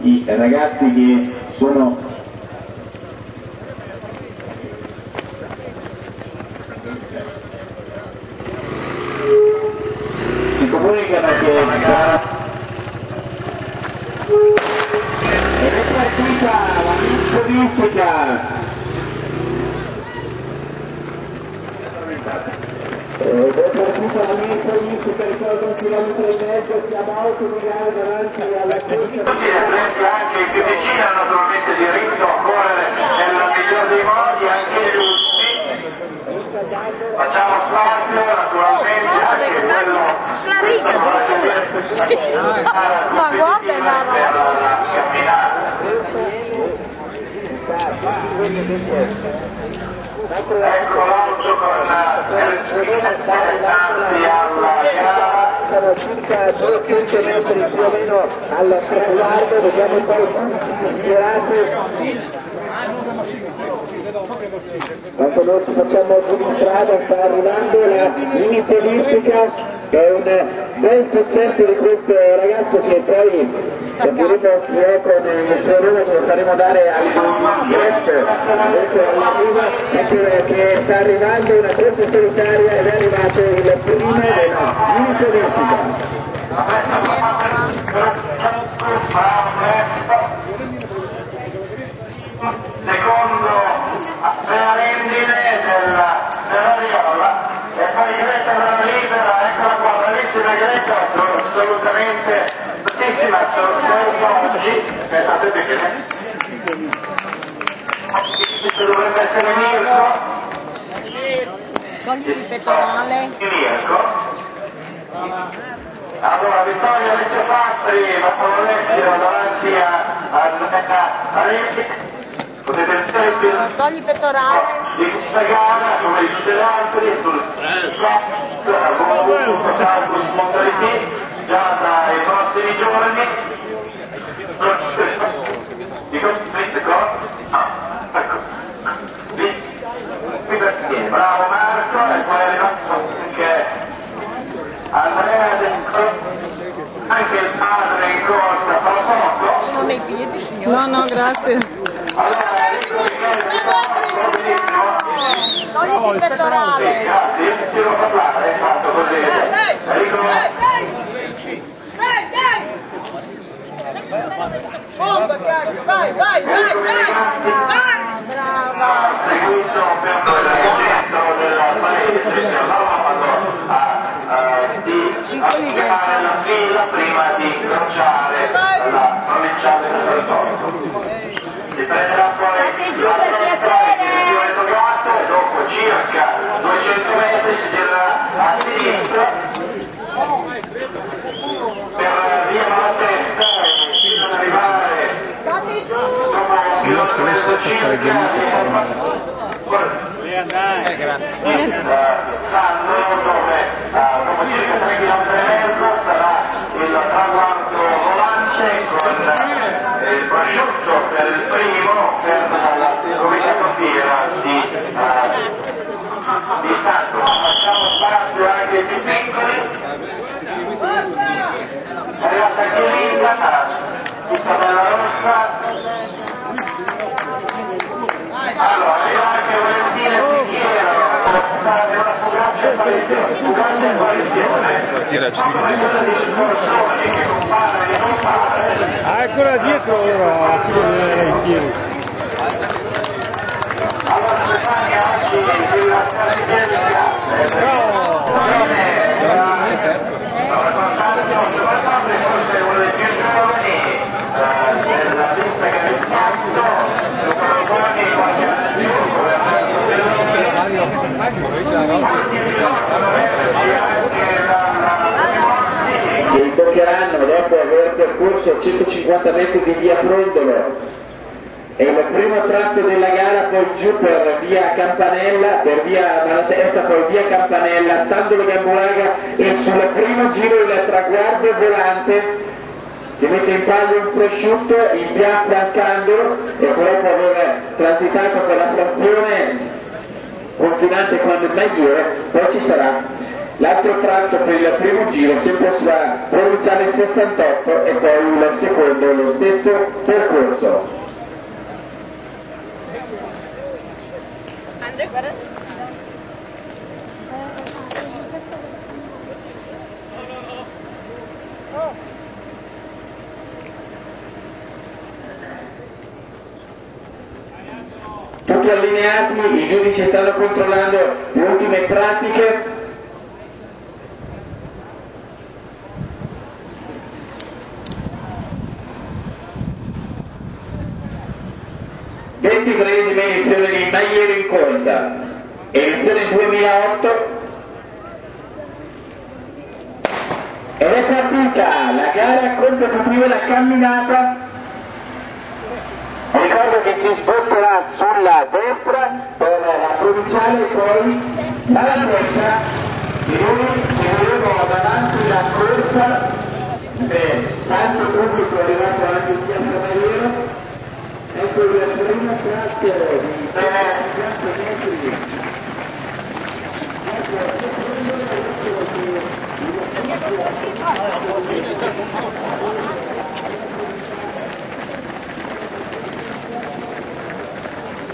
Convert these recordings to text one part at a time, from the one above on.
i ragazzi che sono si comunicano che sarà ed è partita la missodistica ed è partita la missodistica ricordo un chilometro e mezzo siamo a 8 di gara davanti alla corsa Tutti presenti anche i più vicini hanno naturalmente diritto a correre nel miglior dei modi, anche gli ultimi. Facciamo spazio naturalmente anche quello sulla riga addirittura. Ma guarda è una roba. Ecco l'auto con Ercine davanti alla gara. circa 200 metri più o meno al traguardo, vediamo poi tutti schierati. Quando noi ci facciamo giù in strada sta arrivando la minipolistica che è un bel successo di questo ragazzo che poi capiremo fuoco suo nome ce lo faremo dare al Yes, adesso arriva ecco che sta arrivando una corsa solitaria ed è arrivato il primo della minipolistica. secondo la rendine della, della Riola e poi Greta della libera, eccola qua, bravissima Greta, assolutamente bruttissima sorpresa oggi, pensate bene. Questo dovrebbe essere Mirko, Togli il pettorale. Mirko. Allora, Vittorio Alessio Patri, Matteo Alessio davanti a, a, a, a Reti. Potete vedere Togli il pettorale. di questa gara, come di tutte le altre, sul SAPS, www.sasmus già dai prossimi giorni. Di questo Ah, ecco. Lì. Qui per chi? Bravo Marco, e poi è arrivato anche Andrea Dentro, anche il padre in corsa, fra Sono nei piedi, signore. No, no, grazie. Allora, Enrico Michele, va benissimo. Togli il pettorale. Grazie, ti devo parlare, hai fatto così. Enrico, Ah, brava. seguito per il centro del paese, si andavano a, di attivare la fila prima di incrociare la provinciale Sant'Antonio. Si prenderà poi State giù la per piacere. direzione Togato e dopo circa 200 metri si girerà a sinistra per via Malatesta e fino ad arrivare State giù. dopo un chilometro e eh, circa 3 km e con eh, il prosciutto per il primo per la comitato fiera di, eh, di Santo. Facciamo anche più piccoli. È arrivata tutta bella rossa. Ah, eccola dietro allora, la della in piedi. allora Stefania oggi si lascia in piedi in classe. Bravo! Forse è uno dei più giovani eh, della lista che ha fatto, numero buoni qualche anno in più, che toccheranno dopo aver percorso 150 metri di via Frondolo. E il primo tratto della gara poi giù per via Campanella, per via Malatesta, poi via Campanella, Sandolo Gambolaga e sul primo giro il traguardo volante che mette in palio un prosciutto in piazza Sandolo e dopo aver transitato per la frazione confinante con il Magliore, poi ci sarà l'altro tratto per il primo giro sempre sulla provinciale 68 e poi il secondo lo stesso percorso. Andrea, guarda. Tutti allineati, i giudici stanno controllando le ultime pratiche. Ventitresima edizione di Maiero in corsa, edizione 2008 ed è partita la gara competitiva la camminata. Ricordo che si sbotterà sulla destra per la provinciale e poi dalla destra e noi seguiremo davanti la corsa eh, tanto pubblico è arrivato anche in via Cavaliero ecco il primo tratto di Piazza Metri Sì, avete talento lezione di maniera di corsa, 5 km ogni 5 km di camminata, gara competitiva naturalmente, in testa alla gara, salutiamo ovviamente la compagni, Montemponi, nella domenica, naturalmente non solo loro, sono tantissimi.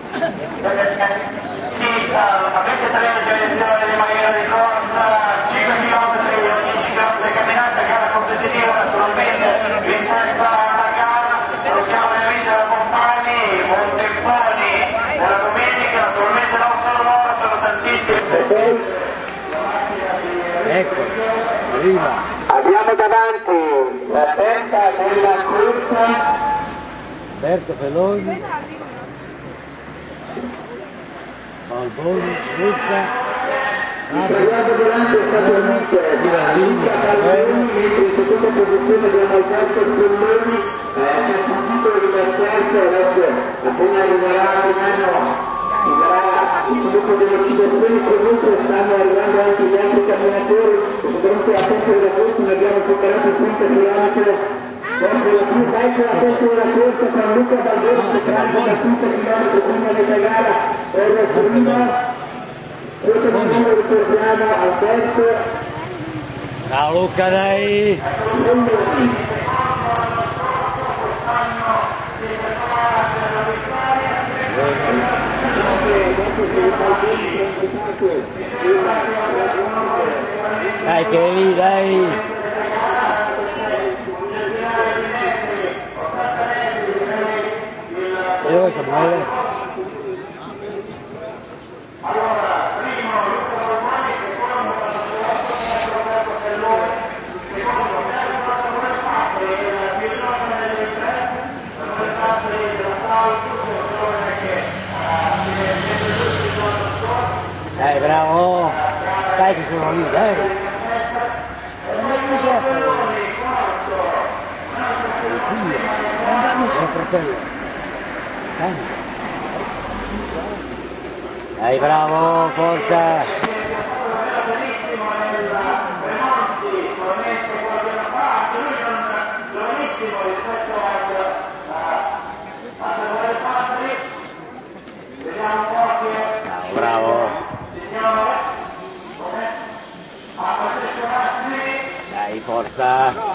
e poi Ecco, arriva. Abbiamo davanti la testa della corsa Alberto Feloni. Balboni, Lucca. Il traguardo volante è stato vinto Luca Balboni, mentre in seconda posizione abbiamo Alberto Colloni, eh, c'è sfuggito il terzo, adesso appena arriverà ci sarà il sviluppo delle citazioni, comunque stanno arrivando anche gli altri camminatori, soprattutto a tempo della corsa, abbiamo superato il quinto chilometro Verso la più ecco la testa della corsa con Luca Balboni che transita 5 km prima della gara, è il primo questo numero ricordiamo Alberto. Ciao Luca dai! Mondoni. Dai che dai! E dove Samuele? Dai bravo! Dai che sono lì, dai! Non c'è Non c'è fratello! Dai! Bravo, forza! Bravo, bravo! Dai, forza!